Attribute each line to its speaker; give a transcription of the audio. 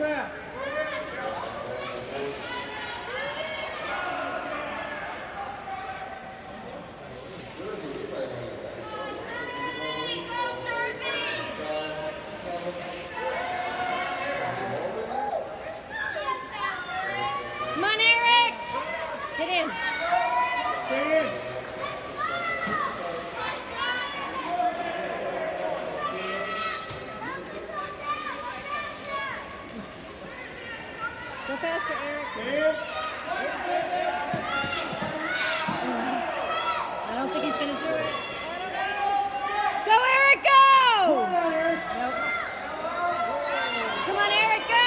Speaker 1: draft. Come
Speaker 2: on, Eric.
Speaker 1: Get in. Faster, Eric. I don't think he's going to do it. Go, Eric, go!
Speaker 2: Come on, Eric.
Speaker 1: Nope. Come on, Eric.